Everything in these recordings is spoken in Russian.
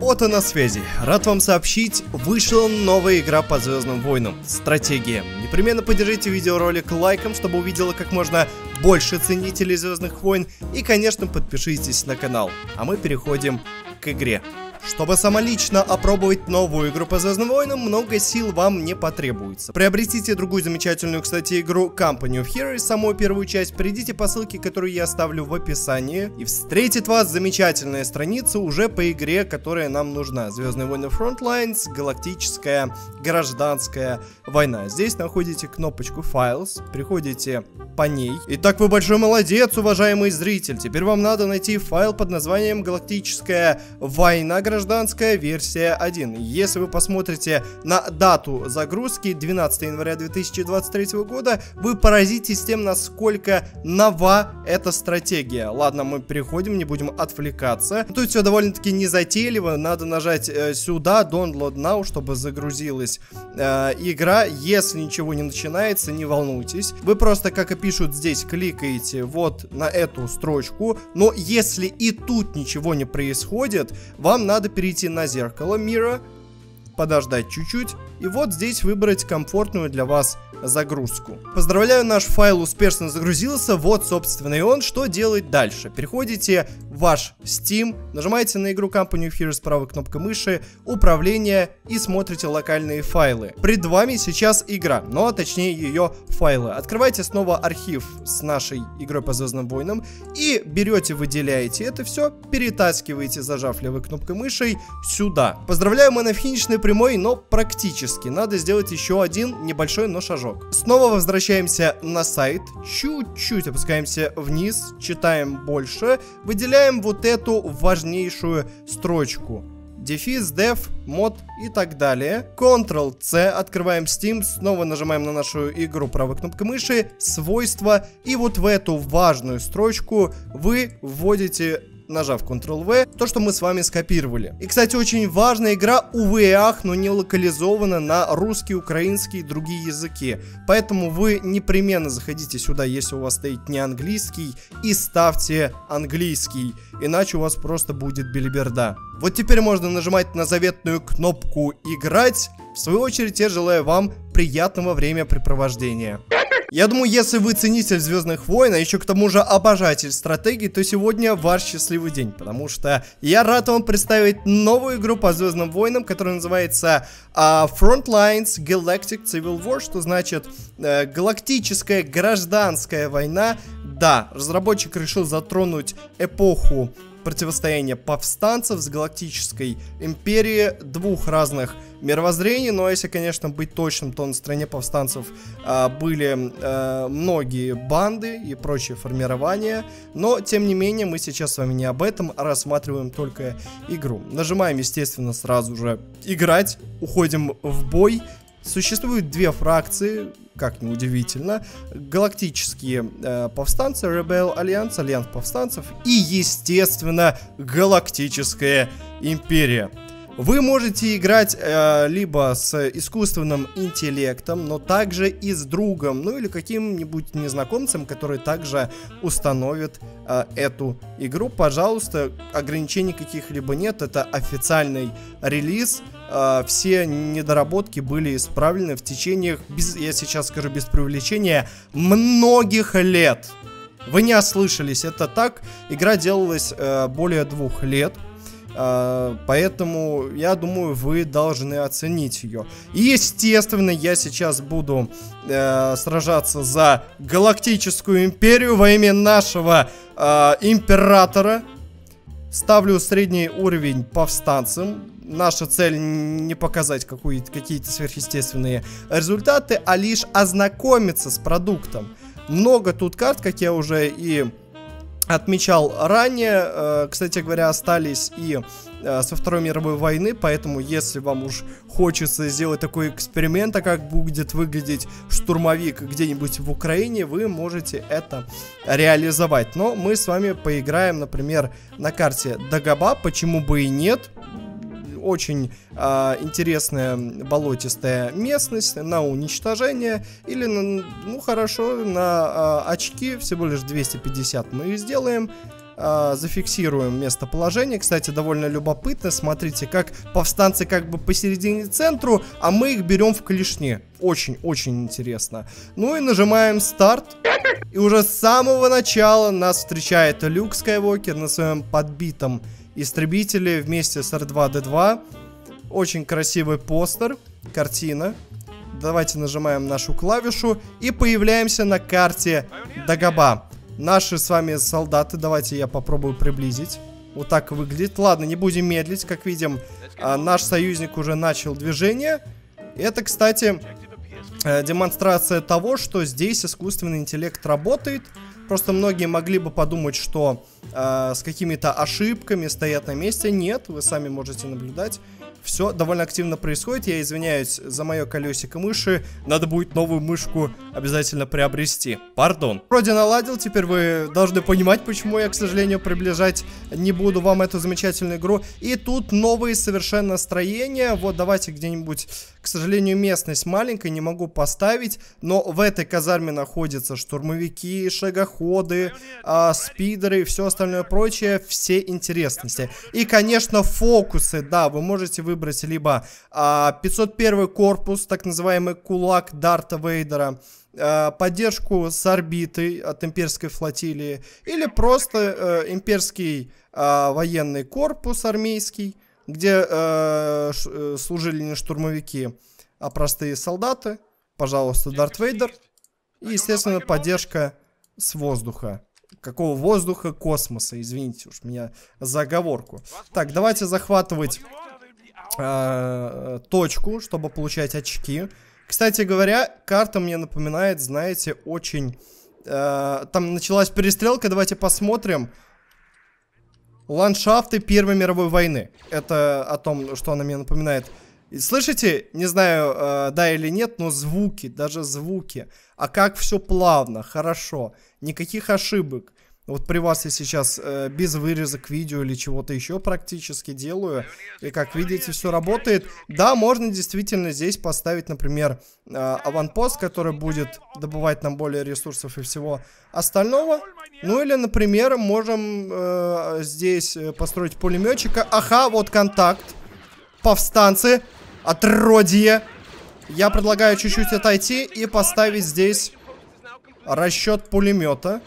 Ото на связи. Рад вам сообщить, вышла новая игра по Звездным войнам. Стратегия. Непременно поддержите видеоролик лайком, чтобы увидела как можно больше ценителей Звездных войн. И, конечно, подпишитесь на канал. А мы переходим к игре. Чтобы самолично опробовать новую игру по Звездным войнам, много сил вам не потребуется. Приобретите другую замечательную, кстати, игру Company of Heroes, самую первую часть, перейдите по ссылке, которую я оставлю в описании, и встретит вас замечательная страница уже по игре, которая нам нужна. Звездные войны Frontlines, галактическая, гражданская война. Здесь находите кнопочку Files, приходите по ней. Итак, вы большой молодец, уважаемый зритель. Теперь вам надо найти файл под названием Галактическая война гражданская версия 1. Если вы посмотрите на дату загрузки 12 января 2023 года, вы поразитесь тем, насколько нова эта стратегия. Ладно, мы переходим, не будем отвлекаться. Тут все довольно-таки незатейливо. Надо нажать э, сюда, Download Now, чтобы загрузилась э, игра. Если ничего не начинается, не волнуйтесь. Вы просто, как и пишут здесь, кликаете вот на эту строчку. Но если и тут ничего не происходит, вам надо надо перейти на зеркало мира, подождать чуть-чуть, и вот здесь выбрать комфортную для вас загрузку. Поздравляю, наш файл успешно загрузился, вот собственно и он. Что делать дальше? Переходите в ваш Steam, нажимаете на игру Company of Heroes правой кнопкой мыши, управление и смотрите локальные файлы. Пред вами сейчас игра, но точнее ее файлы. Открывайте снова архив с нашей игрой по Звездным Войнам и берете, выделяете это все, перетаскиваете, зажав левой кнопкой мыши сюда. Поздравляю, мы на финишной прямой, но практически. Надо сделать еще один небольшой, но шажок шажок. Снова возвращаемся на сайт, чуть-чуть опускаемся вниз, читаем больше, выделяем вот эту важнейшую строчку дефис, dev, мод и так далее. Ctrl-C, открываем Steam, снова нажимаем на нашу игру правой кнопкой мыши, свойства, и вот в эту важную строчку вы вводите нажав Ctrl-V, то, что мы с вами скопировали. И, кстати, очень важная игра, увы и ах, но не локализована на русский, украинский и другие языки. Поэтому вы непременно заходите сюда, если у вас стоит не английский, и ставьте английский, иначе у вас просто будет билиберда. Вот теперь можно нажимать на заветную кнопку «Играть». В свою очередь, я желаю вам приятного времяпрепровождения. Я думаю, если вы ценитель Звездных войн, а еще к тому же обожатель стратегии, то сегодня ваш счастливый день, потому что я рад вам представить новую игру по Звездным войнам, которая называется uh, Frontlines Galactic Civil War, что значит uh, галактическая гражданская война. Да, разработчик решил затронуть эпоху противостояние повстанцев с Галактической Империей, двух разных мировоззрений, но если, конечно, быть точным, то на стороне повстанцев а, были а, многие банды и прочие формирования, но, тем не менее, мы сейчас с вами не об этом, а рассматриваем только игру. Нажимаем, естественно, сразу же «Играть», уходим в бой, Существуют две фракции, как ни удивительно, галактические э, повстанцы, Rebel Alliance, Альянс повстанцев и, естественно, Галактическая империя. Вы можете играть э, либо с искусственным интеллектом, но также и с другом, ну или каким-нибудь незнакомцем, который также установит э, эту игру. Пожалуйста, ограничений каких-либо нет, это официальный релиз. Э, все недоработки были исправлены в течение, без, я сейчас скажу без привлечения, многих лет. Вы не ослышались, это так. Игра делалась э, более двух лет. А, поэтому я думаю, вы должны оценить ее. И, естественно, я сейчас буду э, сражаться за Галактическую Империю во имя нашего э, Императора. Ставлю средний уровень повстанцам. Наша цель не показать какие-то сверхъестественные результаты, а лишь ознакомиться с продуктом. Много тут карт, как я уже и отмечал ранее. Э, кстати говоря, остались и э, со Второй мировой войны, поэтому если вам уж хочется сделать такой эксперимент, а как будет выглядеть штурмовик где-нибудь в Украине, вы можете это реализовать. Но мы с вами поиграем, например, на карте Дагоба, почему бы и нет очень э, интересная болотистая местность на уничтожение или, на, ну хорошо, на э, очки, всего лишь 250 мы их сделаем. э, зафиксируем местоположение. Кстати, довольно любопытно. Смотрите, как повстанцы как бы посередине центру, а мы их берем в клешне. Очень-очень интересно. Ну и нажимаем старт. И уже с самого начала нас встречает Люк Скайуокер на своем подбитом истребителе вместе с R2-D2. Очень красивый постер, картина. Давайте нажимаем нашу клавишу и появляемся на карте Дагоба. Наши с вами солдаты, давайте я попробую приблизить. Вот так выглядит. Ладно, не будем медлить. Как видим, а, наш союзник уже начал движение. Это, кстати, э, демонстрация того, что здесь искусственный интеллект работает. Просто многие могли бы подумать, что э, с какими-то ошибками стоят на месте. Нет, вы сами можете наблюдать все довольно активно происходит. Я извиняюсь за мое колесико мыши. Надо будет новую мышку обязательно приобрести. Пардон. Вроде наладил, теперь вы должны понимать, почему я, к сожалению, приближать не буду вам эту замечательную игру. И тут новые совершенно строения. Вот давайте где-нибудь к сожалению, местность маленькая, не могу поставить, но в этой казарме находятся штурмовики, шагоходы, э, спидеры и все остальное прочее, все интересности. И, конечно, фокусы, да, вы можете выбрать либо э, 501 корпус, так называемый кулак Дарта Вейдера, э, поддержку с орбитой от имперской флотилии, или просто э, имперский э, военный корпус армейский, где э, ш, э, служили не штурмовики, а простые солдаты. Пожалуйста, Дарт Вейдер. И, естественно, поддержка с воздуха. Какого воздуха? Космоса. Извините уж меня за оговорку. Так, давайте захватывать э, точку, чтобы получать очки. Кстати говоря, карта мне напоминает, знаете, очень... Э, там началась перестрелка, давайте посмотрим ландшафты Первой мировой войны. Это о том, что она мне напоминает. слышите, не знаю, э, да или нет, но звуки, даже звуки. А как все плавно, хорошо, никаких ошибок. Вот при вас я сейчас э, без вырезок видео или чего-то еще практически делаю. И как видите, все работает. Да, можно действительно здесь поставить, например, э, аванпост, который будет добывать нам более ресурсов и всего остального. Ну или, например, можем э, здесь построить пулеметчика. Ага, вот контакт. Повстанцы. Отродье. Я предлагаю чуть-чуть отойти и поставить здесь расчет пулемета.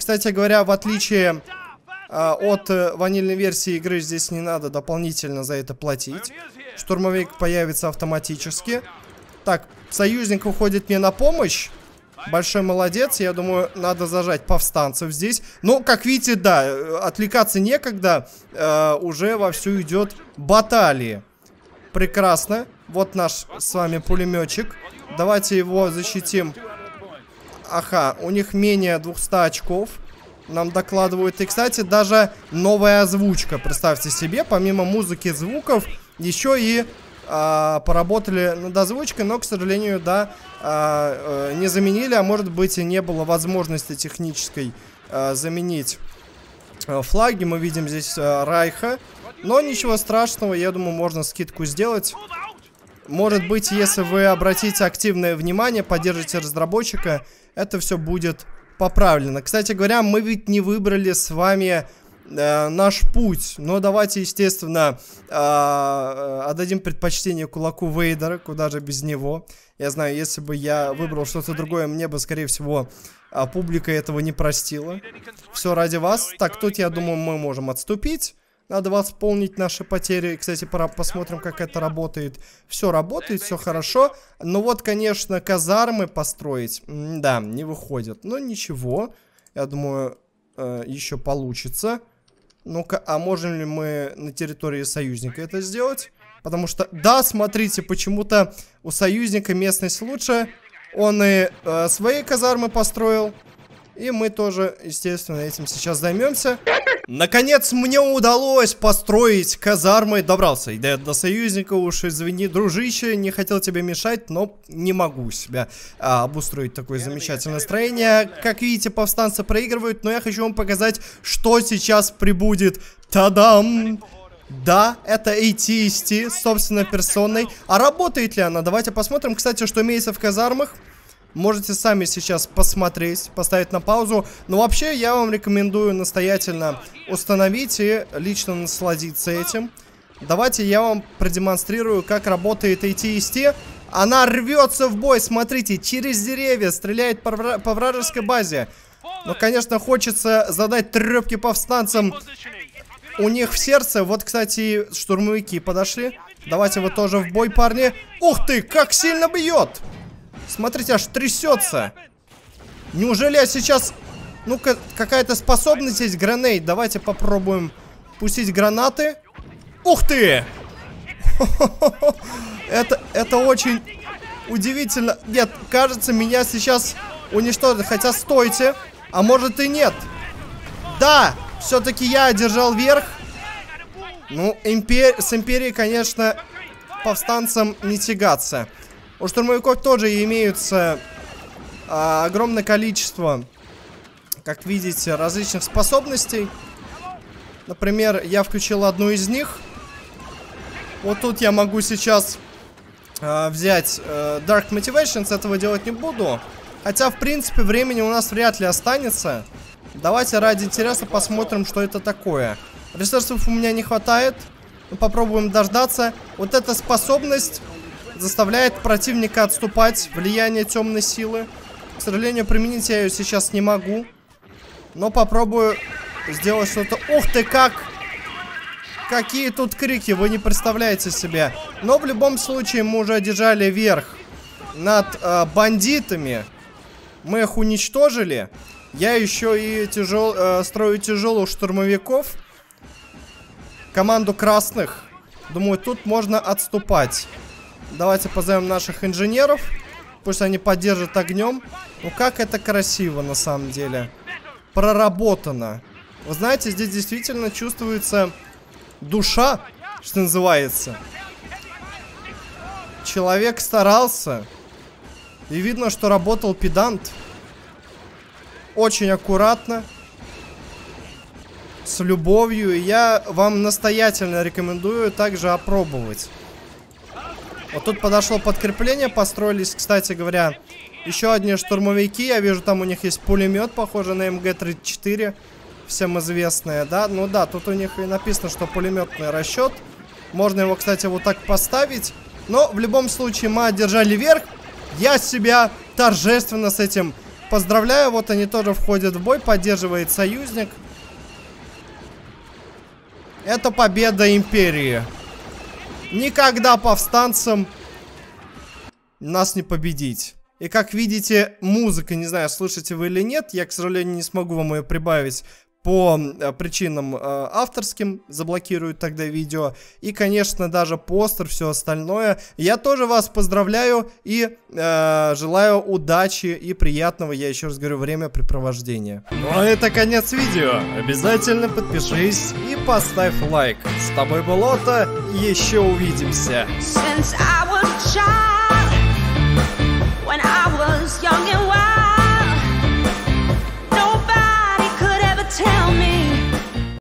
Кстати говоря, в отличие а, от э, ванильной версии игры, здесь не надо дополнительно за это платить. Штурмовик появится автоматически. Так, союзник уходит мне на помощь. Большой молодец, я думаю, надо зажать повстанцев здесь. Но, как видите, да, э, отвлекаться некогда, э, уже вовсю идет баталии. Прекрасно. Вот наш с вами пулеметчик. Давайте его защитим Ага, у них менее 200 очков. Нам докладывают. И, кстати, даже новая озвучка. Представьте себе, помимо музыки звуков, еще и а, поработали над озвучкой, но, к сожалению, да, а, а, не заменили, а может быть и не было возможности технической а, заменить а, флаги. Мы видим здесь а, Райха, но ничего страшного, я думаю, можно скидку сделать. Может быть, если вы обратите активное внимание, поддержите разработчика, это все будет поправлено. Кстати говоря, мы ведь не выбрали с вами э, наш путь. Но давайте, естественно, э, э, отдадим предпочтение кулаку Вейдера, куда же без него. Я знаю, если бы я выбрал что-то другое, мне бы, скорее всего, э, публика этого не простила. Все ради вас. Так, тут, я думаю, мы можем отступить. Надо восполнить наши потери. Кстати, пора посмотрим, как это работает. Все работает, все хорошо. Но вот, конечно, казармы построить, да, не выходит. Но ничего. Я думаю, э, еще получится. Ну-ка, а можем ли мы на территории союзника это сделать? Потому что, да, смотрите, почему-то у союзника местность лучше. Он и э, свои казармы построил. И мы тоже, естественно, этим сейчас займемся. Наконец мне удалось построить казармы. Добрался до, до союзника. Уж извини, дружище, не хотел тебе мешать, но не могу себя а, обустроить такое замечательное строение. Как видите, повстанцы проигрывают, но я хочу вам показать, что сейчас прибудет. Тадам! Да, это ATST, собственно, персоной. А работает ли она? Давайте посмотрим, кстати, что имеется в казармах. Можете сами сейчас посмотреть, поставить на паузу. Но вообще я вам рекомендую настоятельно установить и лично насладиться этим. Давайте я вам продемонстрирую, как работает AT-ST. Она рвется в бой, смотрите, через деревья, стреляет по, вра по вражеской базе. Но, конечно, хочется задать трепки повстанцам у них в сердце. Вот, кстати, штурмовики подошли. Давайте вы тоже в бой, парни. Ух ты, как сильно бьет! Смотрите, аж трясется. Неужели я сейчас... Ну-ка, какая-то способность есть, гранейд. Давайте попробуем пустить гранаты. Ух ты! Это, это очень удивительно. Нет, кажется, меня сейчас уничтожат. Хотя, стойте. А может и нет. Да, все-таки я одержал верх. Ну, импер... с Империей, конечно, повстанцам не тягаться. У штурмовиков тоже имеются а, огромное количество, как видите, различных способностей. Например, я включил одну из них. Вот тут я могу сейчас а, взять а, Dark Motivations, этого делать не буду. Хотя, в принципе, времени у нас вряд ли останется. Давайте ради интереса посмотрим, что это такое. Ресурсов у меня не хватает. Попробуем дождаться. Вот эта способность заставляет противника отступать. Влияние темной силы. К сожалению, применить я ее сейчас не могу. Но попробую сделать что-то... Ух ты, как! Какие тут крики, вы не представляете себе. Но в любом случае мы уже одержали верх над э, бандитами. Мы их уничтожили. Я еще и тяжел, э, строю тяжелых штурмовиков. Команду красных. Думаю, тут можно отступать. Давайте позовем наших инженеров. Пусть они поддержат огнем. Ну как это красиво на самом деле. Проработано. Вы знаете, здесь действительно чувствуется душа, что называется. Человек старался. И видно, что работал педант. Очень аккуратно. С любовью. И я вам настоятельно рекомендую также опробовать. Вот тут подошло подкрепление. Построились, кстати говоря, еще одни штурмовики. Я вижу, там у них есть пулемет, похожий на МГ-34. Всем известное, да? Ну да, тут у них и написано, что пулеметный расчет. Можно его, кстати, вот так поставить. Но в любом случае мы одержали верх. Я себя торжественно с этим поздравляю. Вот они тоже входят в бой. Поддерживает союзник. Это победа Империи. Никогда повстанцам нас не победить. И как видите, музыка, не знаю, слышите вы или нет, я, к сожалению, не смогу вам ее прибавить по э, причинам э, авторским, заблокируют тогда видео. И, конечно, даже постер, все остальное. Я тоже вас поздравляю и э, желаю удачи и приятного, я еще раз говорю, времяпрепровождения. Ну а это конец видео. Обязательно подпишись и поставь лайк. С тобой был Ота, еще увидимся. Since I was child.